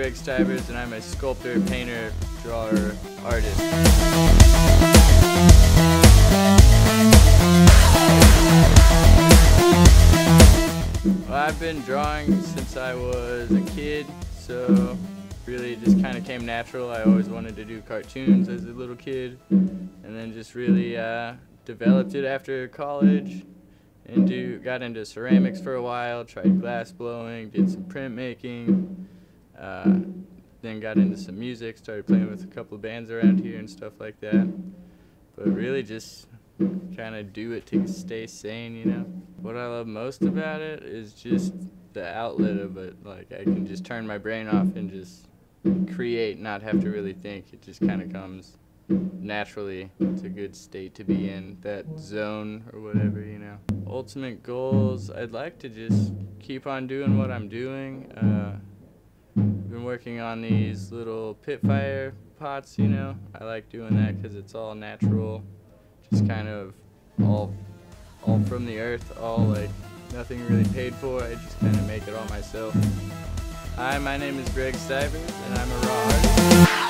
Greg Stivers, and I'm a sculptor, painter, drawer, artist. Well, I've been drawing since I was a kid, so really just kind of came natural. I always wanted to do cartoons as a little kid, and then just really uh, developed it after college. Into got into ceramics for a while, tried glass blowing, did some printmaking, uh, then got into some music, started playing with a couple of bands around here and stuff like that. But really just kind of do it to stay sane, you know. What I love most about it is just the outlet of it. Like I can just turn my brain off and just create, not have to really think. It just kind of comes naturally. It's a good state to be in, that zone or whatever, you know. Ultimate goals, I'd like to just keep on doing what I'm doing. Uh, been working on these little pit fire pots, you know. I like doing that because it's all natural, just kind of all, all from the earth, all like nothing really paid for. I just kind of make it all myself. Hi, my name is Greg Stivers, and I'm a raw artist.